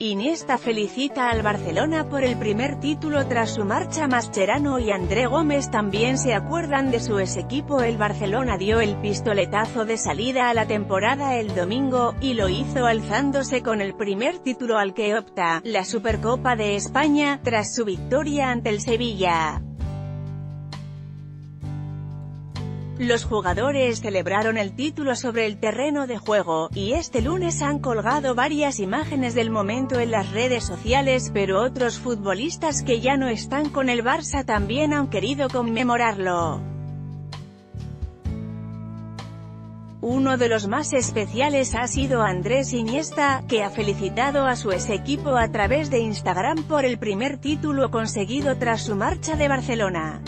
Iniesta felicita al Barcelona por el primer título tras su marcha Mascherano y André Gómez también se acuerdan de su ex equipo el Barcelona dio el pistoletazo de salida a la temporada el domingo, y lo hizo alzándose con el primer título al que opta, la Supercopa de España, tras su victoria ante el Sevilla. Los jugadores celebraron el título sobre el terreno de juego, y este lunes han colgado varias imágenes del momento en las redes sociales, pero otros futbolistas que ya no están con el Barça también han querido conmemorarlo. Uno de los más especiales ha sido Andrés Iniesta, que ha felicitado a su ex equipo a través de Instagram por el primer título conseguido tras su marcha de Barcelona.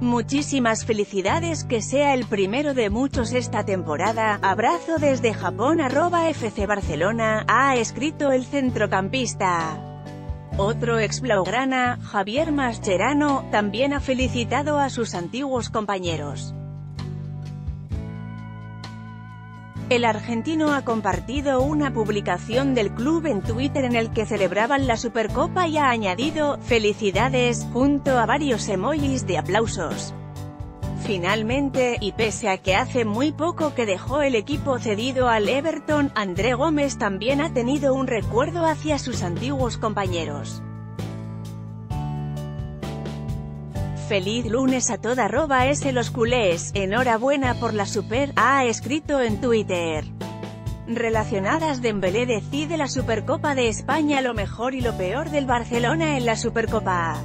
Muchísimas felicidades que sea el primero de muchos esta temporada, abrazo desde Japón arroba FC Barcelona, ha escrito el centrocampista. Otro ex blaugrana, Javier Mascherano, también ha felicitado a sus antiguos compañeros. El argentino ha compartido una publicación del club en Twitter en el que celebraban la Supercopa y ha añadido, felicidades, junto a varios emojis de aplausos. Finalmente, y pese a que hace muy poco que dejó el equipo cedido al Everton, André Gómez también ha tenido un recuerdo hacia sus antiguos compañeros. Feliz lunes a toda arroba S los culés, enhorabuena por la super, ha escrito en Twitter. Relacionadas Dembélé decide la Supercopa de España lo mejor y lo peor del Barcelona en la Supercopa.